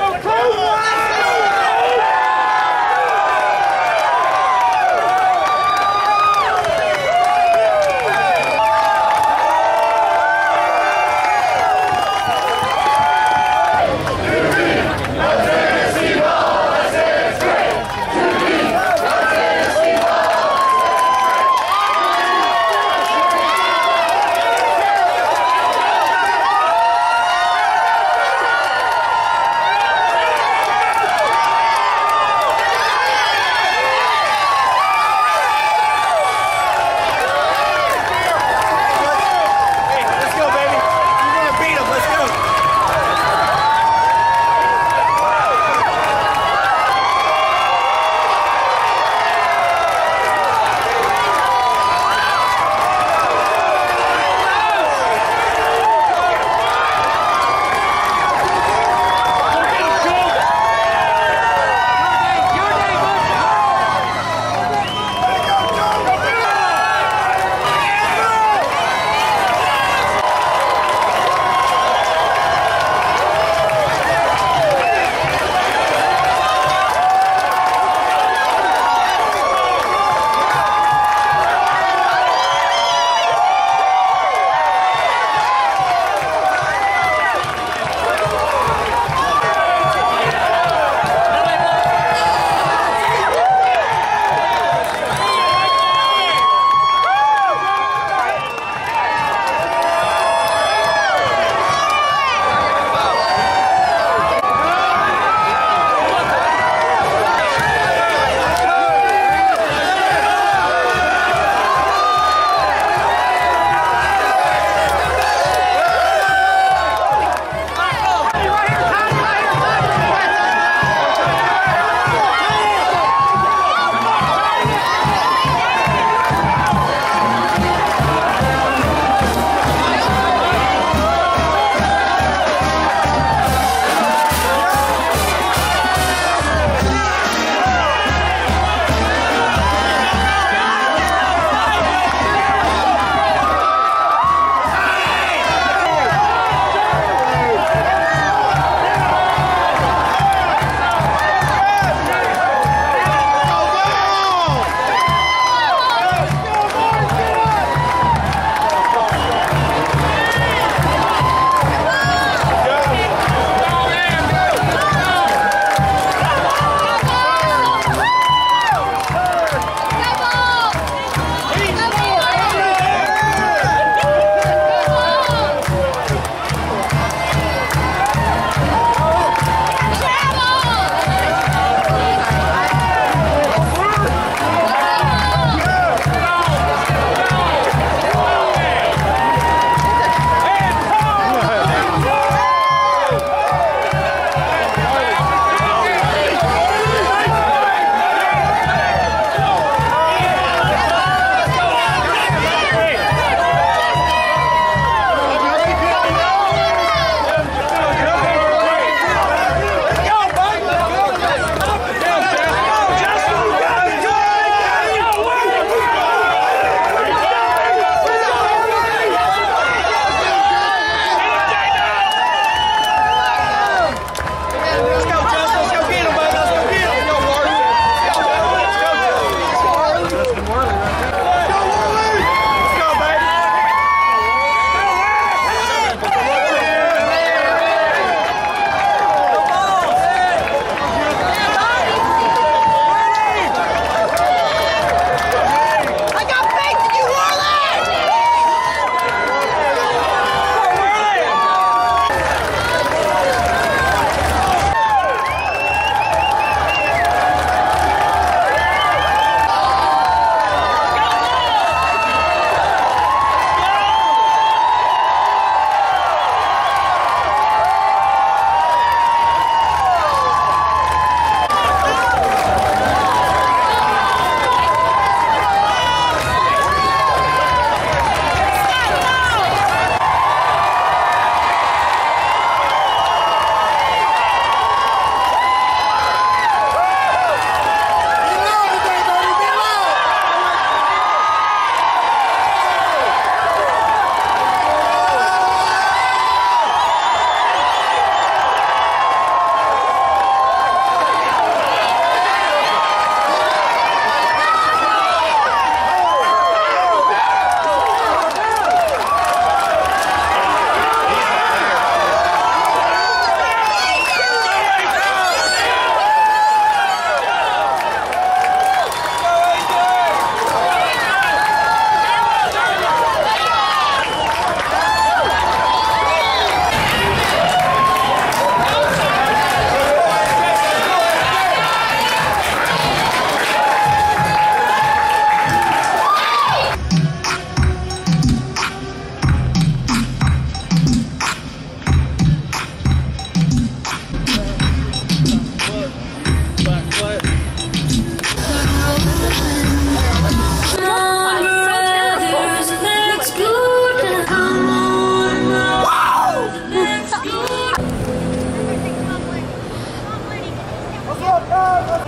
Go, go.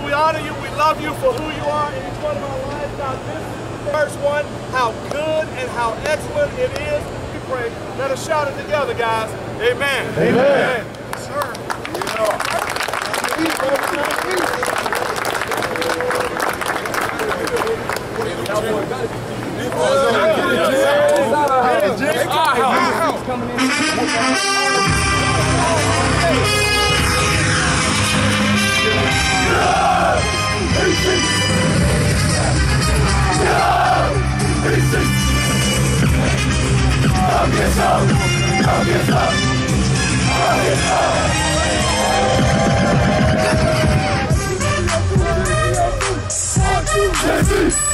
We honor you. We love you for who you are in each one of our lives. Now, this first one, how good and how excellent it is. We pray. Let us shout it together, guys. Amen. Amen. Amen. Sir. Yeah. Jesse!